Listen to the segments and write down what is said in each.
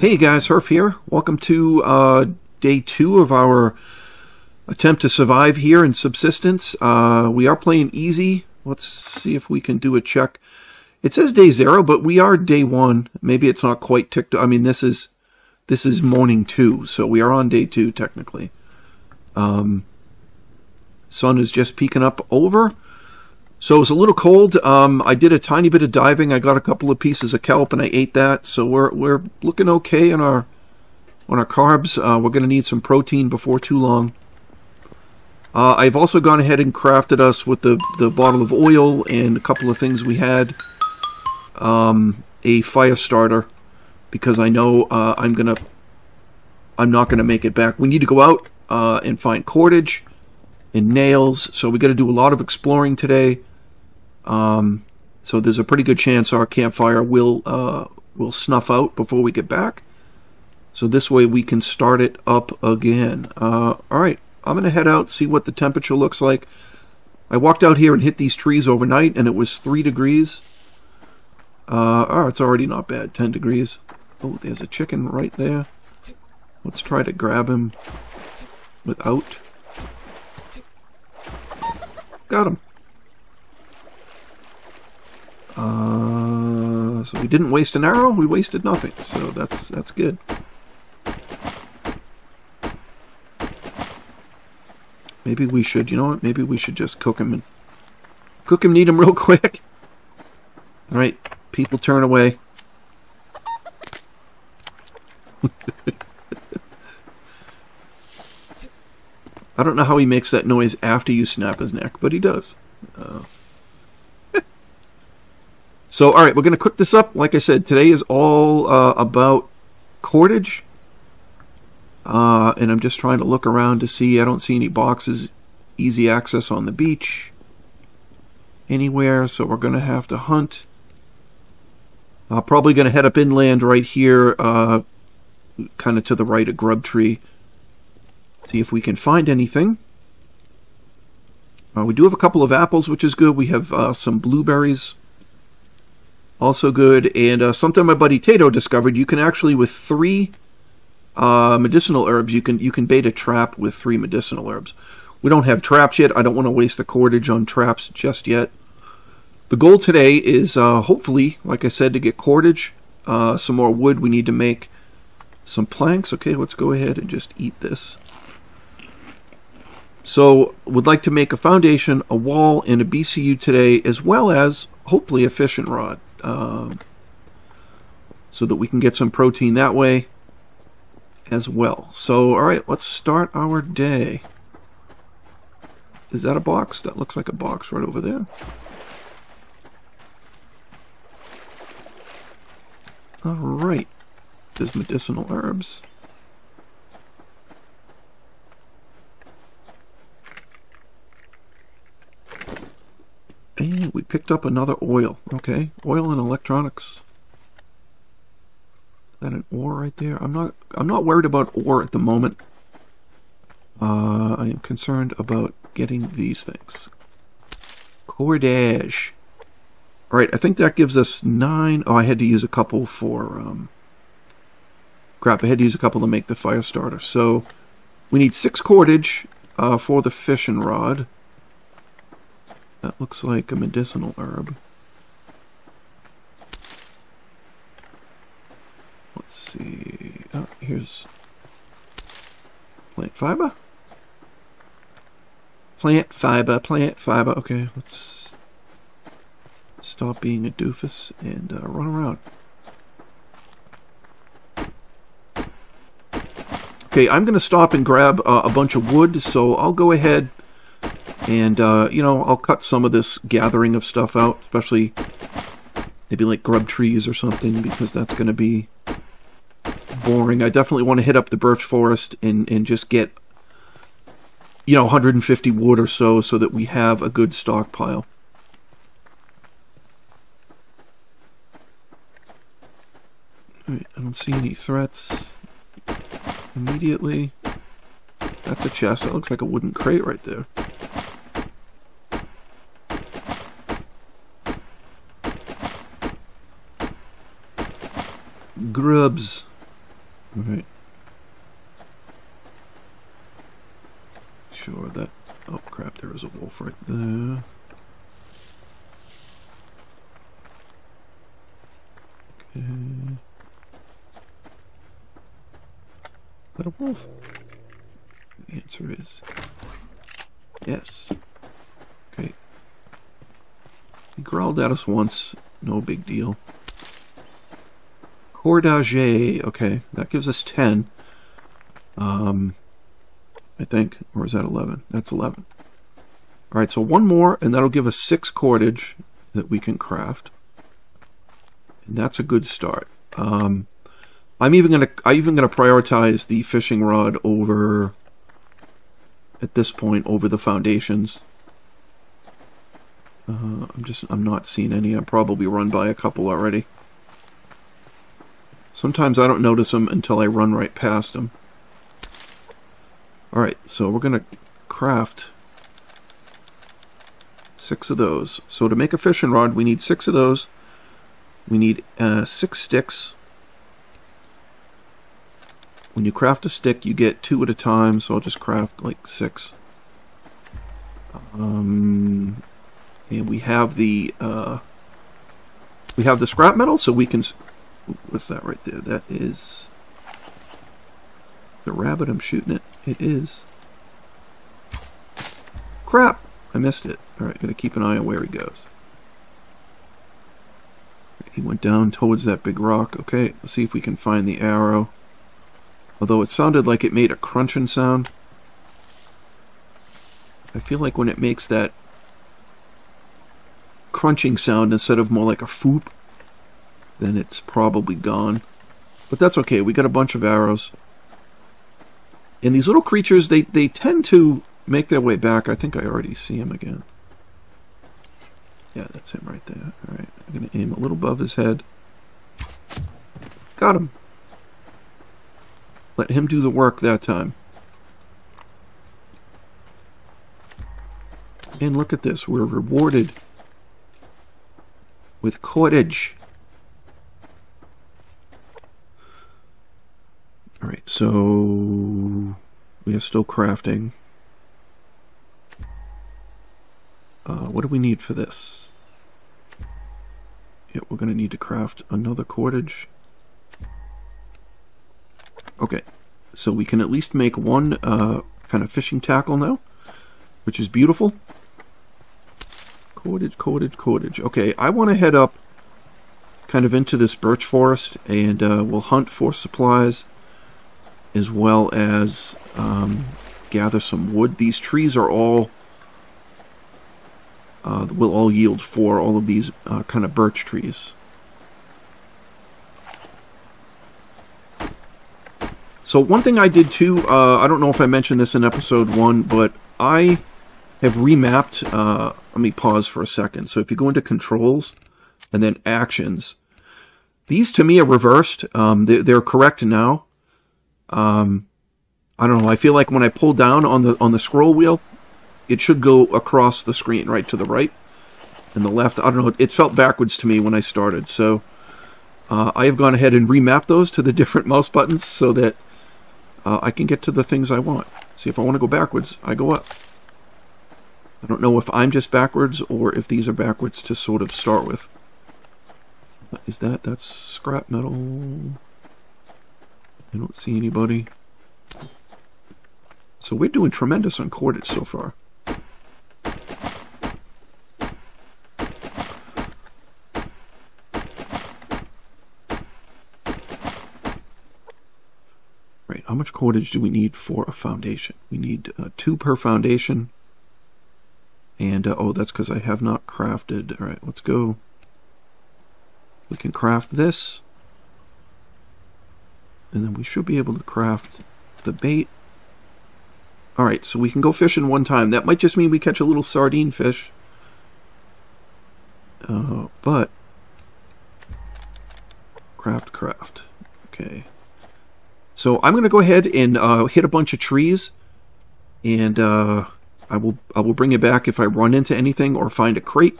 Hey guys, Hrph here. Welcome to uh, day two of our attempt to survive here in subsistence. Uh, we are playing easy. Let's see if we can do a check. It says day zero, but we are day one. Maybe it's not quite ticked. I mean, this is this is morning two, so we are on day two technically. Um, sun is just peeking up over. So it was a little cold. Um, I did a tiny bit of diving. I got a couple of pieces of kelp and I ate that. So we're we're looking okay on our on our carbs. Uh, we're going to need some protein before too long. Uh, I've also gone ahead and crafted us with the the bottle of oil and a couple of things we had. Um, a fire starter because I know uh, I'm gonna I'm not gonna make it back. We need to go out uh, and find cordage and nails. So we got to do a lot of exploring today. Um, so there's a pretty good chance our campfire will uh, will snuff out before we get back. So this way we can start it up again. Uh, all right, I'm gonna head out see what the temperature looks like. I walked out here and hit these trees overnight, and it was three degrees. Uh, oh, it's already not bad. Ten degrees. Oh, there's a chicken right there. Let's try to grab him without. Got him. Uh, so we didn't waste an arrow. We wasted nothing. So that's that's good. Maybe we should. You know what? Maybe we should just cook him and cook him. Eat him real quick. All right. People turn away. I don't know how he makes that noise after you snap his neck, but he does. Uh, so, all right, we're going to cook this up. Like I said, today is all uh, about cordage. Uh, and I'm just trying to look around to see. I don't see any boxes, easy access on the beach anywhere, so we're going to have to hunt. Uh, probably going to head up inland right here, uh, kind of to the right of Grub Tree. See if we can find anything. Uh, we do have a couple of apples, which is good. We have uh, some blueberries, also good. And uh, something my buddy Tato discovered, you can actually, with three uh, medicinal herbs, you can you can bait a trap with three medicinal herbs. We don't have traps yet. I don't want to waste the cordage on traps just yet. The goal today is uh, hopefully, like I said, to get cordage, uh, some more wood. We need to make some planks. Okay, let's go ahead and just eat this. So, would like to make a foundation, a wall, and a BCU today, as well as hopefully a fishing rod, um, so that we can get some protein that way as well. So, all right, let's start our day. Is that a box? That looks like a box right over there. All right, there's medicinal herbs. And we picked up another oil. Okay, oil and electronics. Is that an ore right there? I'm not. I'm not worried about ore at the moment. Uh, I am concerned about getting these things. Cordage. All right, I think that gives us nine. Oh, I had to use a couple for. Um, crap, I had to use a couple to make the fire starter. So we need six cordage uh, for the fishing rod. That looks like a medicinal herb. Let's see. Oh, here's plant fiber. Plant fiber, plant fiber. Okay, let's stop being a doofus and uh, run around. Okay, I'm going to stop and grab uh, a bunch of wood, so I'll go ahead and, uh, you know, I'll cut some of this gathering of stuff out, especially maybe like grub trees or something, because that's going to be boring. I definitely want to hit up the birch forest and, and just get, you know, 150 wood or so, so that we have a good stockpile. I don't see any threats immediately. That's a chest. That looks like a wooden crate right there. Grubs. Alright. Sure that... Oh crap, there is a wolf right there. Okay. Is that a wolf? The answer is yes. Okay. He growled at us once, no big deal. Cordage, okay, that gives us 10. Um, I think, or is that 11? That's 11. Alright, so one more, and that'll give us 6 cordage that we can craft. And that's a good start. Um, I'm even gonna I'm even gonna prioritize the fishing rod over at this point over the foundations. Uh, I'm just I'm not seeing any. I'm probably run by a couple already. Sometimes I don't notice them until I run right past them. Alright, so we're gonna craft six of those. So to make a fishing rod, we need six of those. We need uh, six sticks. When you craft a stick, you get two at a time, so I'll just craft like six. Um, and we have the uh, we have the scrap metal, so we can. What's that right there? That is the rabbit. I'm shooting it. It is. Crap! I missed it. All right, gotta keep an eye on where he goes. He went down towards that big rock. Okay, let's see if we can find the arrow. Although it sounded like it made a crunching sound. I feel like when it makes that crunching sound instead of more like a foop, then it's probably gone. But that's okay, we got a bunch of arrows. And these little creatures, they, they tend to make their way back. I think I already see him again. Yeah, that's him right there. Alright, I'm going to aim a little above his head. Got him. Let him do the work that time. And look at this. We're rewarded with cordage. Alright, so we are still crafting. Uh, what do we need for this? Yeah, we're going to need to craft another cordage. Okay, so we can at least make one uh, kind of fishing tackle now, which is beautiful. Cordage, cordage, cordage. Okay, I want to head up kind of into this birch forest and uh, we'll hunt for supplies as well as um, gather some wood. These trees are all uh, will all yield for all of these uh, kind of birch trees. So one thing I did too, uh, I don't know if I mentioned this in episode one, but I have remapped, uh, let me pause for a second. So if you go into controls and then actions, these to me are reversed. Um, they, they're correct now. Um, I don't know. I feel like when I pull down on the, on the scroll wheel, it should go across the screen, right to the right and the left. I don't know. It felt backwards to me when I started. So, uh, I have gone ahead and remapped those to the different mouse buttons so that uh, I can get to the things I want. See, if I want to go backwards, I go up. I don't know if I'm just backwards or if these are backwards to sort of start with. Is that, that's scrap metal. I don't see anybody. So we're doing tremendous on cordage so far. Right, how much cordage do we need for a foundation? We need uh, two per foundation. And, uh, oh, that's because I have not crafted. All right, let's go. We can craft this. And then we should be able to craft the bait. Alright, so we can go fishing one time. That might just mean we catch a little sardine fish. Uh, but... Craft, craft. Okay. So I'm going to go ahead and uh, hit a bunch of trees, and uh, I will I will bring it back if I run into anything or find a crate.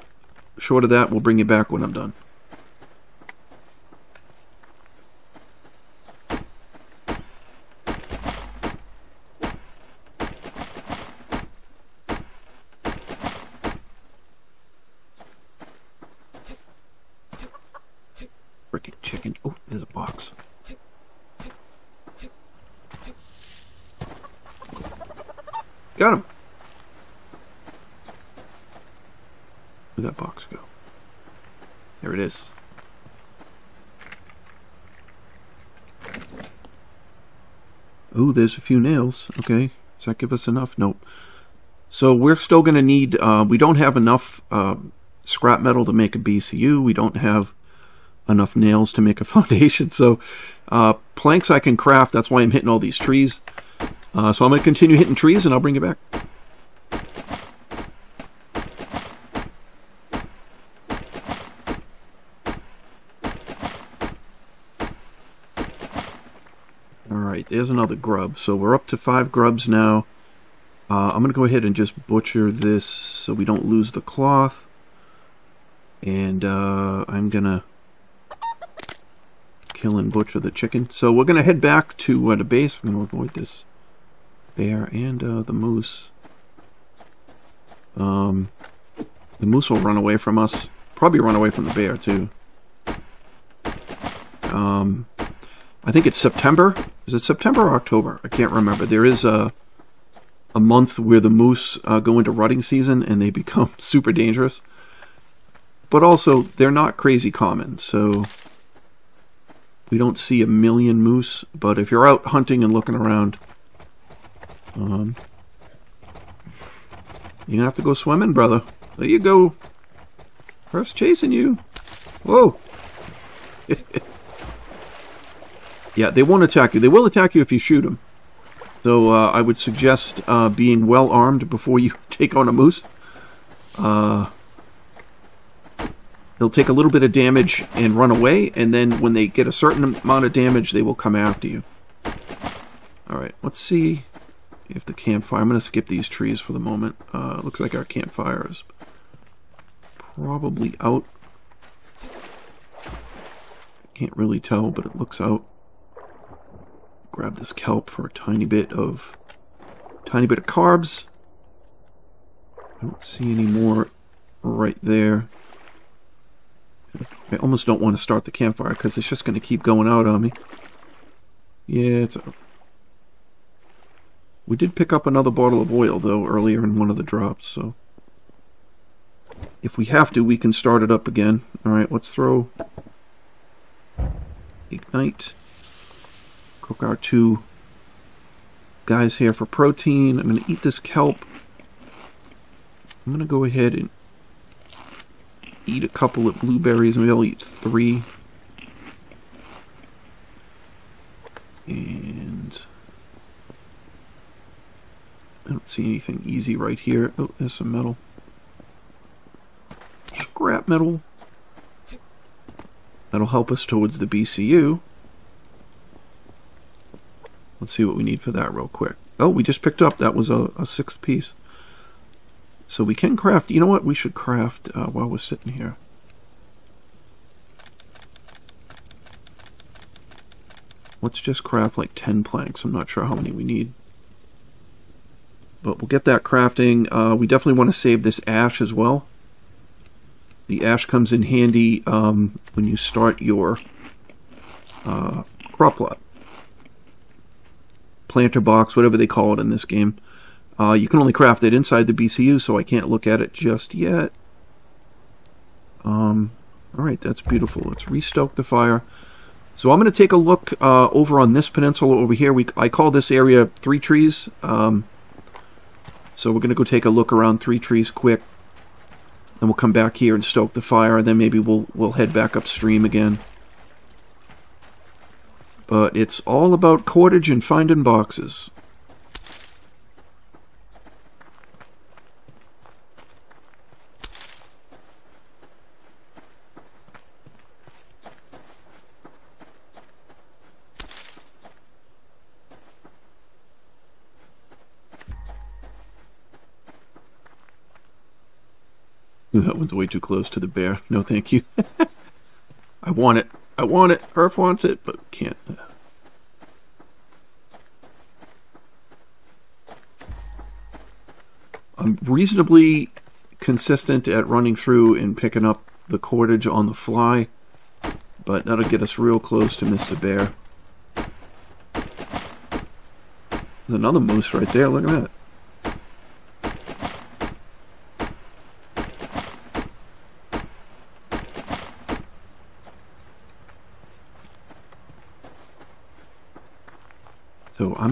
Short of that, we'll bring it back when I'm done. Chicken. Oh, there's a box. Got him. Where'd that box go? There it is. Ooh, there's a few nails. Okay. Does that give us enough? Nope. So we're still going to need, uh, we don't have enough uh, scrap metal to make a BCU. We don't have enough nails to make a foundation. So uh, planks I can craft. That's why I'm hitting all these trees. Uh, so I'm going to continue hitting trees and I'll bring you back. Alright, there's another grub. So we're up to five grubs now. Uh, I'm going to go ahead and just butcher this so we don't lose the cloth. And uh, I'm going to kill and butcher the chicken. So we're going to head back to uh, the base. I'm going to avoid this bear and uh, the moose. Um, the moose will run away from us. Probably run away from the bear, too. Um, I think it's September. Is it September or October? I can't remember. There is a a month where the moose uh, go into rutting season and they become super dangerous. But also, they're not crazy common, so we don't see a million moose. But if you're out hunting and looking around, um, you're gonna have to go swimming, brother. There you go. Hrph's chasing you. Whoa. Yeah, they won't attack you. They will attack you if you shoot them. So uh, I would suggest uh, being well armed before you take on a moose. Uh, they'll take a little bit of damage and run away, and then when they get a certain amount of damage, they will come after you. Alright, let's see if the campfire... I'm going to skip these trees for the moment. Uh, looks like our campfire is probably out. Can't really tell, but it looks out grab this kelp for a tiny bit of tiny bit of carbs. I don't see any more right there. I almost don't want to start the campfire because it's just going to keep going out on me. Yeah, it's a... We did pick up another bottle of oil, though, earlier in one of the drops, so... If we have to, we can start it up again. Alright, let's throw... Ignite cook our two guys here for protein. I'm going to eat this kelp. I'm going to go ahead and eat a couple of blueberries. Maybe I'll eat three. And I don't see anything easy right here. Oh, there's some metal. Scrap metal. That'll help us towards the BCU. Let's see what we need for that real quick. Oh, we just picked up. That was a, a sixth piece. So we can craft. You know what? We should craft uh, while we're sitting here. Let's just craft like 10 planks. I'm not sure how many we need. But we'll get that crafting. Uh, we definitely want to save this ash as well. The ash comes in handy um, when you start your uh, crop plot planter box, whatever they call it in this game. Uh, you can only craft it inside the BCU, so I can't look at it just yet. Um, Alright, that's beautiful. Let's restoke the fire. So I'm going to take a look uh, over on this peninsula over here. We I call this area Three Trees. Um, so we're going to go take a look around Three Trees quick. Then we'll come back here and stoke the fire, and then maybe we'll we'll head back upstream again. But it's all about cordage and finding boxes. That one's way too close to the bear. No, thank you. I want it. I want it. Hrph wants it, but can't. I'm reasonably consistent at running through and picking up the cordage on the fly, but that'll get us real close to Mr. Bear. There's another moose right there. Look at that.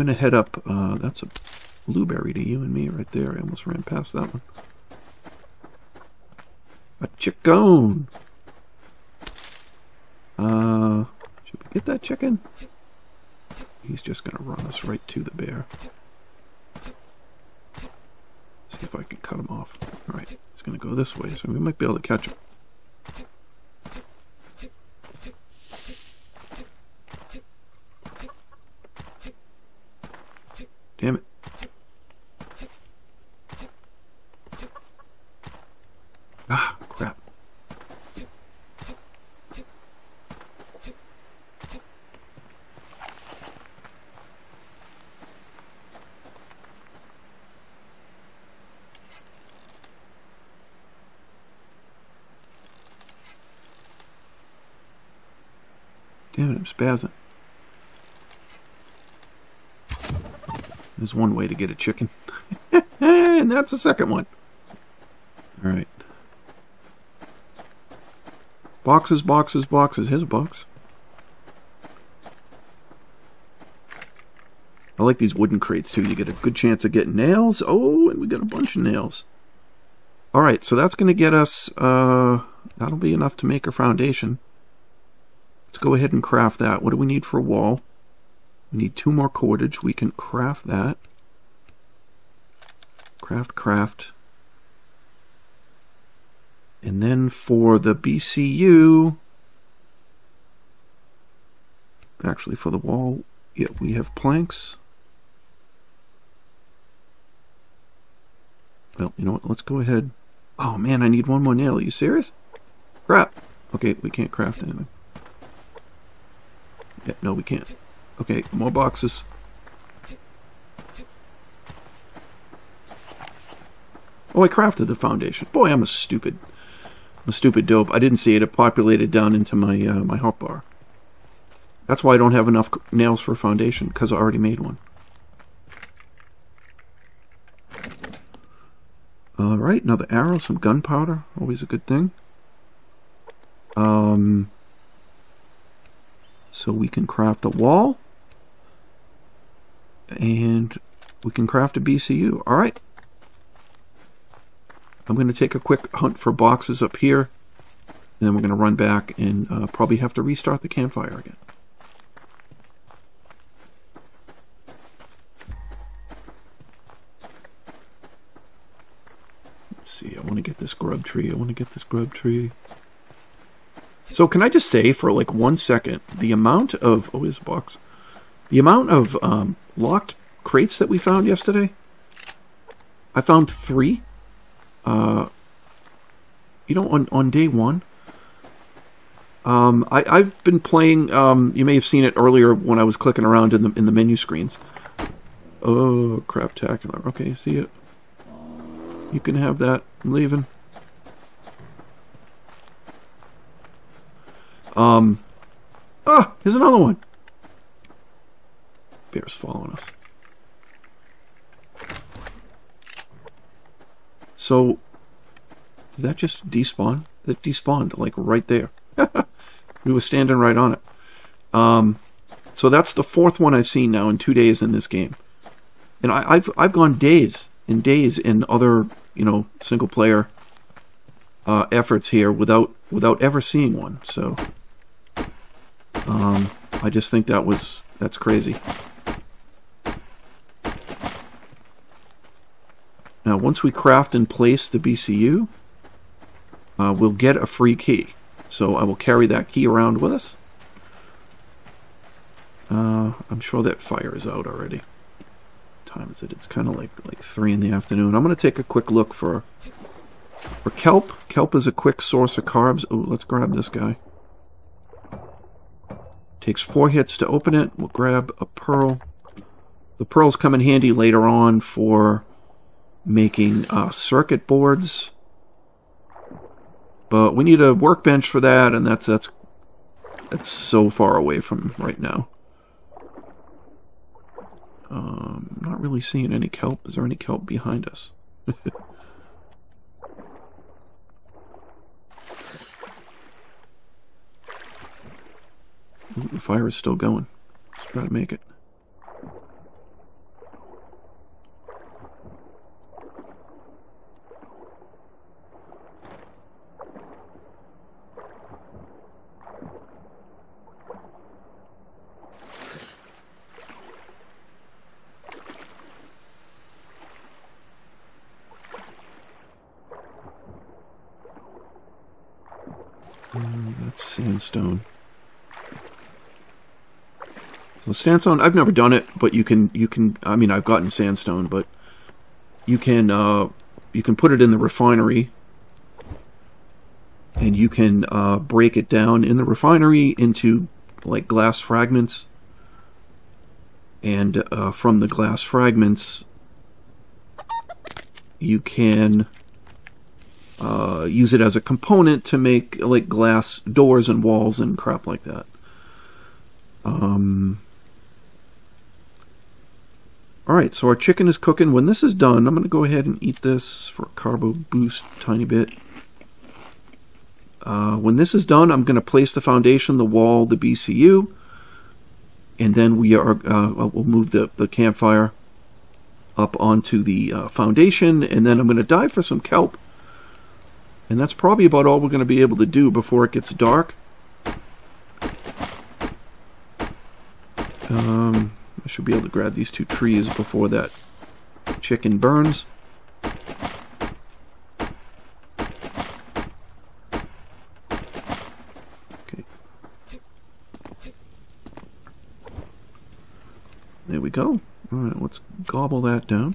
Going to head up. Uh, that's a blueberry to you and me right there. I almost ran past that one. A chicken. Uh, should we get that chicken? He's just going to run us right to the bear. See if I can cut him off. Alright, he's going to go this way, so we might be able to catch him. Damn it. Ah, crap. Damn it, I'm spazzing. There's one way to get a chicken. and that's the second one. Alright. Boxes, boxes, boxes. Here's a box. I like these wooden crates too. You get a good chance of getting nails. Oh, and we got a bunch of nails. Alright, so that's going to get us, uh, that'll be enough to make a foundation. Let's go ahead and craft that. What do we need for a wall? We need two more cordage. We can craft that. Craft, craft. And then for the BCU, actually for the wall, yeah, we have planks. Well, you know what? Let's go ahead. Oh man, I need one more nail. Are you serious? Crap. Okay, we can't craft anything. Yeah, no, we can't. Okay, more boxes. Oh, I crafted the foundation. Boy, I'm a stupid, I'm a stupid dope. I didn't see it. It populated down into my uh, my hotbar. That's why I don't have enough nails for a foundation because I already made one. All right, another arrow, some gunpowder, always a good thing. Um, so we can craft a wall. And we can craft a BCU. All right. I'm going to take a quick hunt for boxes up here. And then we're going to run back and uh, probably have to restart the campfire again. Let's see. I want to get this grub tree. I want to get this grub tree. So can I just say for like one second, the amount of... Oh, here's a box. The amount of um, locked crates that we found yesterday. I found three. Uh, you know, on, on day one. Um, I, I've been playing, um, you may have seen it earlier when I was clicking around in the, in the menu screens. Oh, crap! Tacular. Okay, see it. You can have that. I'm leaving. Um, ah, here's another one. Bear's following us. So, that just despawn? That despawned, like, right there. we were standing right on it. Um, so that's the fourth one I've seen now in two days in this game. And I, have I've gone days and days in other, you know, single player uh, efforts here without without ever seeing one. So um, I just think that was that's crazy. Now, once we craft and place the BCU, uh, we'll get a free key. So I will carry that key around with us. Uh, I'm sure that fire is out already. What time is it? It's kind of like like three in the afternoon. I'm going to take a quick look for for kelp. Kelp is a quick source of carbs. Oh, let's grab this guy. Takes four hits to open it. We'll grab a pearl. The pearls come in handy later on for making uh, circuit boards. But we need a workbench for that, and that's that's that's so far away from right now. Um, not really seeing any kelp. Is there any kelp behind us? Ooh, the fire is still going. Let's try to make it. Mm, that's sandstone. So sandstone, I've never done it, but you can you can. I mean, I've gotten sandstone, but you can uh, you can put it in the refinery, and you can uh, break it down in the refinery into like glass fragments, and uh, from the glass fragments, you can uh, use it as a component to make like glass doors and walls and crap like that. Um, all right, so our chicken is cooking. When this is done, I'm going to go ahead and eat this for a carbo boost tiny bit. Uh, when this is done, I'm going to place the foundation, the wall, the BCU, and then we are uh, we'll move the, the campfire up onto the uh, foundation, and then I'm going to dive for some kelp. And that's probably about all we're going to be able to do before it gets dark. Um, I should be able to grab these two trees before that chicken burns. Okay. There we go. Alright, let's gobble that down.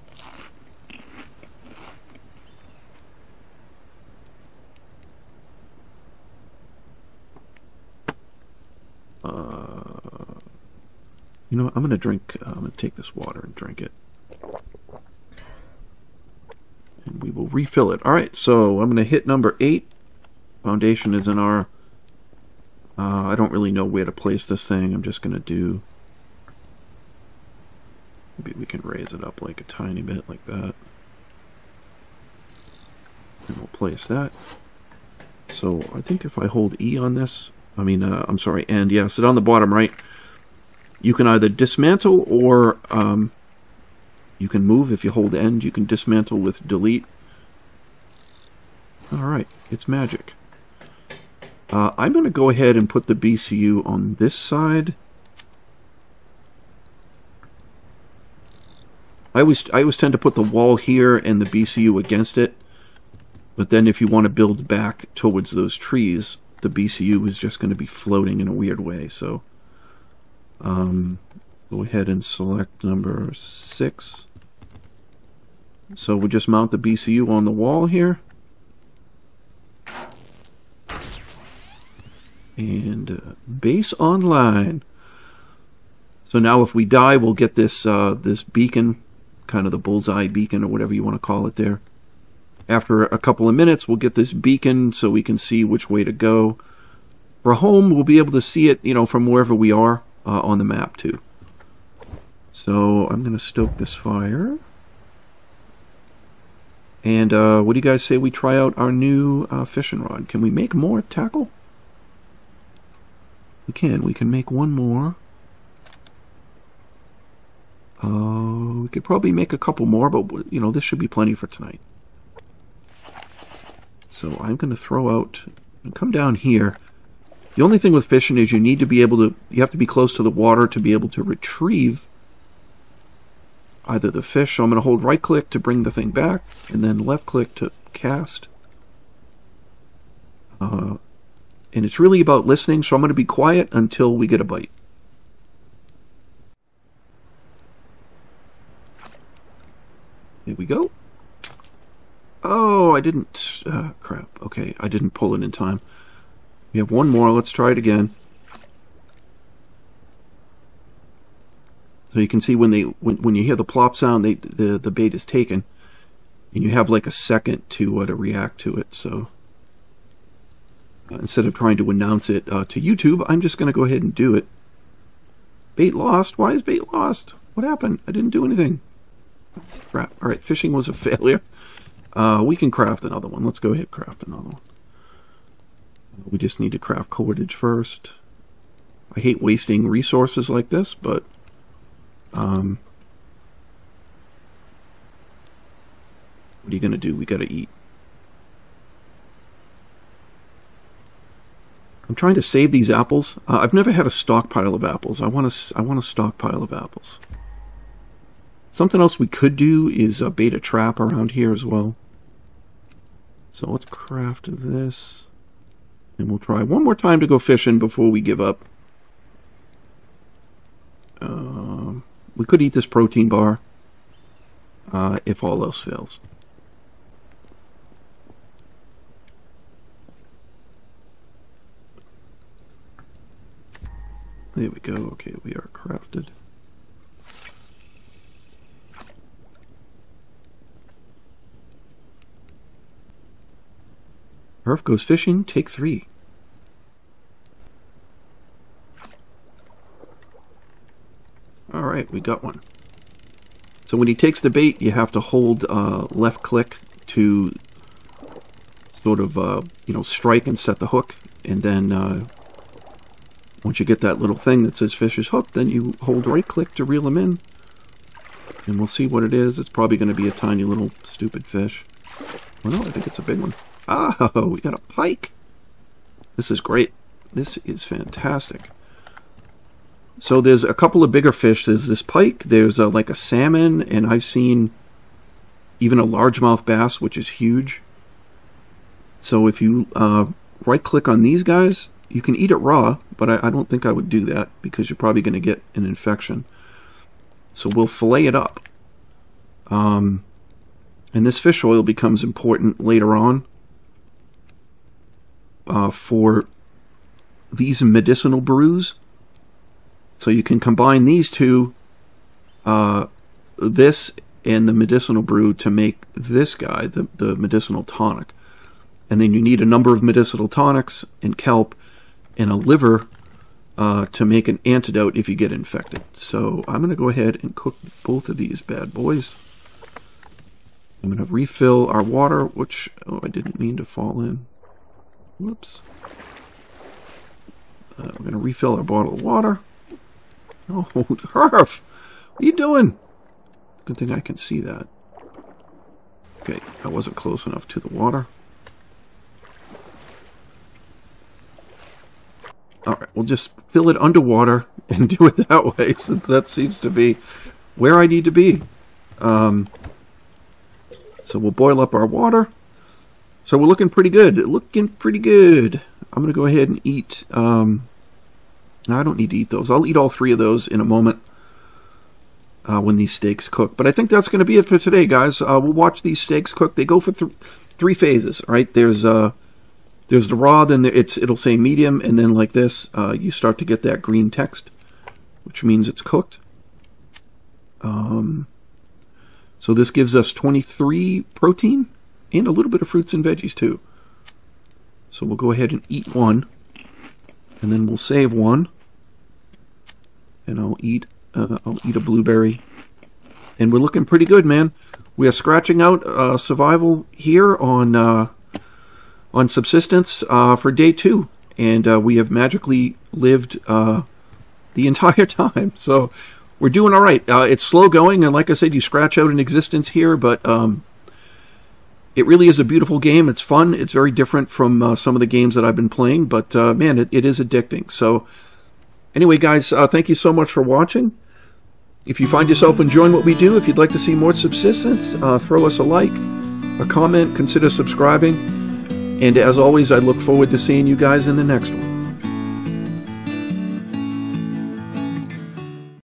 You know? I'm to drink, uh, I'm to take this water and drink it. And we will refill it. All right, so I'm to hit number eight. Foundation is in our, uh, I don't really know where to place this thing. I'm just to do, maybe we can raise it up like a tiny bit like that. And we'll place that. So I think if I hold E on this, I mean, uh, I'm sorry, and yeah, sit on the bottom right you can either dismantle or um, you can move. If you hold end, you can dismantle with delete. Alright, it's magic. Uh, I'm going to go ahead and put the BCU on this side. I always, I always tend to put the wall here and the BCU against it. But then if you want to build back towards those trees, the BCU is just going to be floating in a weird way. So um, go ahead and select number six. So we just mount the BCU on the wall here. And uh, base online. So now if we die, we'll get this uh, this beacon, kind of the bullseye beacon or whatever you want to call it there. After a couple of minutes, we'll get this beacon so we can see which way to go. For home, we'll be able to see it, you know, from wherever we are uh, on the map too. So I'm going to stoke this fire. And uh, what do you guys say we try out our new uh, fishing rod? Can we make more tackle? We can. We can make one more. Uh, we could probably make a couple more, but you know this should be plenty for tonight. So I'm going to throw out and come down here. The only thing with fishing is you need to be able to, you have to be close to the water to be able to retrieve either the fish. So I'm going to hold right click to bring the thing back and then left click to cast. Uh, and it's really about listening, so I'm going to be quiet until we get a bite. Here we go. Oh, I didn't. Uh, crap. Okay, I didn't pull it in time. We have one more. Let's try it again. So you can see when they when, when you hear the plop sound, they, the the bait is taken, and you have like a second to uh, to react to it. So uh, instead of trying to announce it uh, to YouTube, I'm just going to go ahead and do it. Bait lost? Why is bait lost? What happened? I didn't do anything. Crap. Alright, fishing was a failure. Uh, we can craft another one. Let's go ahead and craft another one. We just need to craft cordage first. I hate wasting resources like this, but um, what are you going to do? We got to eat. I'm trying to save these apples. Uh, I've never had a stockpile of apples. I want to. I want a stockpile of apples. Something else we could do is uh, bait a trap around here as well. So let's craft this. And we'll try one more time to go fishing before we give up. Uh, we could eat this protein bar uh, if all else fails. There we go. Okay, we are crafted. Hrph goes fishing, take three. Alright, we got one. So when he takes the bait, you have to hold uh, left click to sort of, uh, you know, strike and set the hook. And then uh, once you get that little thing that says fish is hooked, then you hold right click to reel him in. And we'll see what it is. It's probably going to be a tiny little stupid fish. Well, no, I think it's a big one. Oh, we got a pike. This is great. This is fantastic. So there's a couple of bigger fish. There's this pike. There's a, like a salmon, and I've seen even a largemouth bass, which is huge. So if you uh, right-click on these guys, you can eat it raw, but I, I don't think I would do that because you're probably going to get an infection. So we'll fillet it up. Um, and this fish oil becomes important later on uh, for these medicinal brews. So you can combine these two, uh, this and the medicinal brew to make this guy, the, the medicinal tonic. And then you need a number of medicinal tonics and kelp and a liver uh, to make an antidote if you get infected. So I'm going to go ahead and cook both of these bad boys. I'm going to refill our water, which oh, I didn't mean to fall in. Whoops. Uh, we're going to refill our bottle of water. Oh, Hrph! What are you doing? Good thing I can see that. Okay, I wasn't close enough to the water. Alright, we'll just fill it underwater and do it that way, since that seems to be where I need to be. Um, so we'll boil up our water. So we're looking pretty good. Looking pretty good. I'm going to go ahead and eat... Um, no, I don't need to eat those. I'll eat all three of those in a moment uh, when these steaks cook. But I think that's going to be it for today, guys. Uh, we'll watch these steaks cook. They go for th three phases, right? There's uh, there's the raw, then it's it'll say medium, and then like this, uh, you start to get that green text, which means it's cooked. Um, so this gives us 23 protein and a little bit of fruits and veggies too. So we'll go ahead and eat one and then we'll save one, and I'll eat uh, I'll eat a blueberry, and we're looking pretty good, man. We are scratching out uh, survival here on uh, on subsistence uh, for day two, and uh, we have magically lived uh, the entire time. So we're doing all right. it's slow going, and like I said, you scratch out an existence here, but um, it really is a beautiful game. It's fun. It's very different from uh, some of the games that I've been playing, but uh, man, it, it is addicting. So, anyway, guys, uh, thank you so much for watching. If you find yourself enjoying what we do, if you'd like to see more subsistence, uh, throw us a like, a comment, consider subscribing. And as always, I look forward to seeing you guys in the next one.